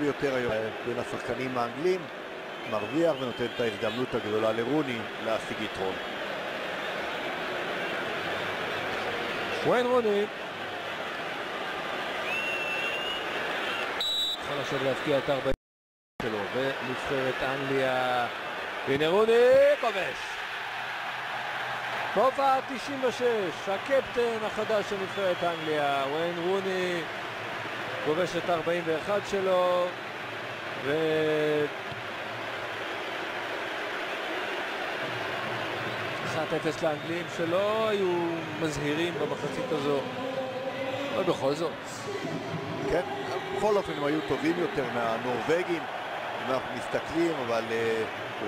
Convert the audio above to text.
ביותר היום בין השחקנים האנגלים, מרוויח ונותן את ההזדמנות הגדולה לרוני להשיג יתרון. וויין רוני. יכול עכשיו להפקיע את 40 שלו ונבחרת אנגליה. הנה רוני כובש. גובה 96 הקפטן החדש של נבחרת אנגליה וויין רוני כובש את 41 שלו ו... 1-0 לאנגלים שלא היו מזהירים במחצית הזו, אבל בכל זאת. כן, בכל אופן הם היו טובים יותר מהנורבגים, אם אנחנו מסתכלים, אבל uh,